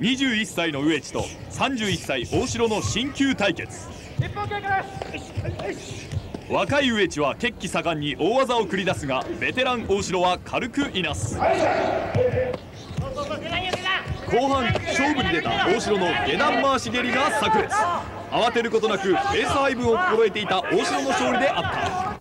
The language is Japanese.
21歳の植地と31歳大城の新旧対決。若い植地は血気盛んに大技を繰り出すがベテラン大城は軽くいなす。後半勝負に出た大城の下段回し蹴りが炸裂。慌てることなくペース配分を心得ていた大城の勝利であった。